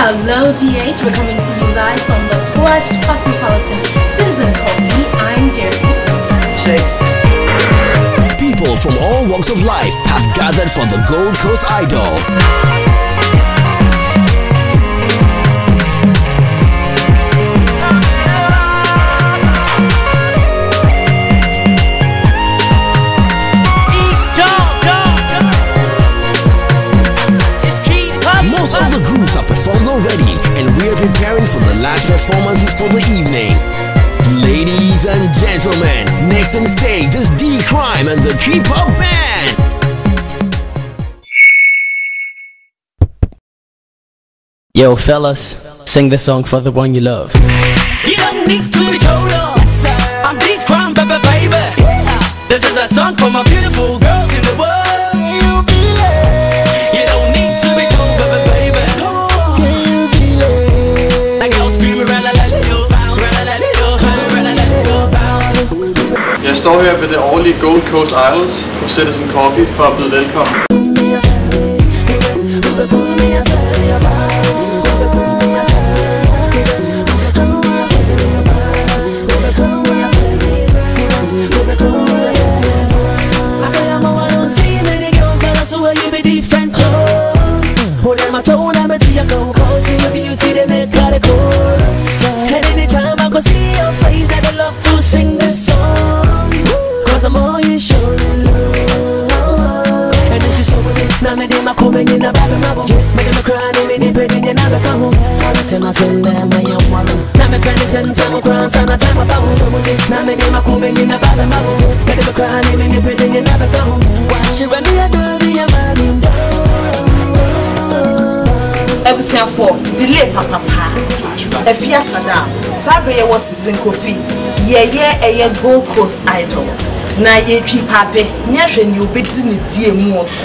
Hello, GH. We're coming to you live from the plush Cosmopolitan Citizen Coffee. I'm Jerry. Chase. People from all walks of life have gathered for the Gold Coast Idol. Most of the groups are performed already, and we are preparing for the last performances for the evening. Ladies and gentlemen, next on stage is D Cryme and the Trip Hop Band. Yo, fellas, sing the song for the one you love. You don't need to be told off. I'm big crime, baby, baby. This is a song for my beautiful girls in the world. Jeg står her ved det årlige Gold Coast Isles på Citizen Coffee for at byde velkommen. Me dem a cry, me dem pay in a bag of home. All the time I send them a young woman. Now me cry, ten time I cry, son, a time I bow. So good. Now me dem a come in a bag of mabo. Me dem a cry, me dem pay in a bag of home. Watch it when me a do, me a man in abusuafoɔ delay papapa afi asada a saa bere yɛwɔ season kofi yɛyɛ ɛyɛ gold coast idol na yɛtwi paapɛ nyɛ hwɛ nea obɛdi ne die mu ɔso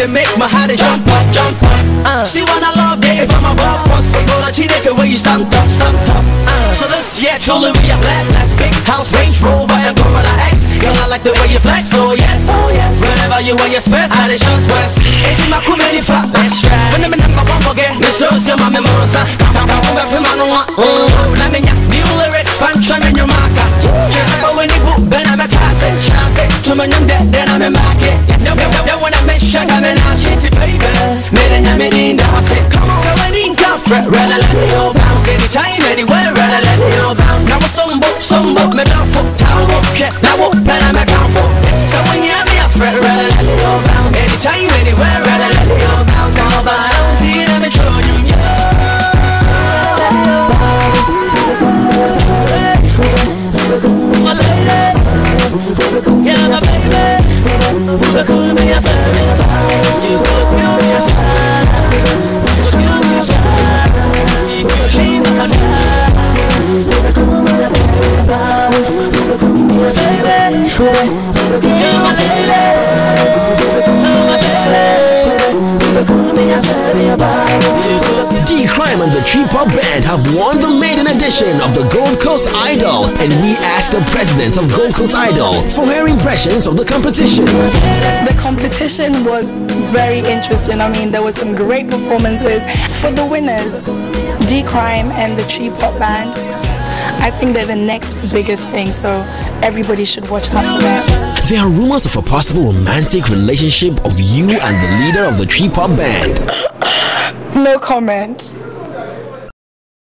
you make my heart jump up, jump up. Uh. She wanna love, yeah, from above Once the girl, she take away, you stand up, stand up. Uh. So this year, truly we are blessed That's big house, Range Rover, and Corolla X. Girl, I like the way you flex, oh yes, oh yes. Whenever you wear your spurs, I the shots west It's my comedy flat, that's right When I'm number one, forget Me so, so, my memories Come down, come from my no one Let me get new lyrics, punch, and your marker. Just like when you book, then I'm a task Chance, to my young dead, then I'm a market Yes, then when I make sure I'm in a shitty baby in the house, come on. So when you come, fret, rather let me all bounce. Anytime, anywhere, rather let me all bounce. Now some book, some book, me down for town, okay. Now what pen I'm Cryme and the Tree Pop Band have won the maiden edition of the Gold Coast Idol, and we asked the president of Gold Coast Idol for her impressions of the competition. The competition was very interesting. I mean, there were some great performances. For the winners, D Cryme and the Tree Pop Band, I think they're the next biggest thing, so everybody should watch out for them. There are rumors of a possible romantic relationship of you and the leader of the Tree Pop Band. No comment.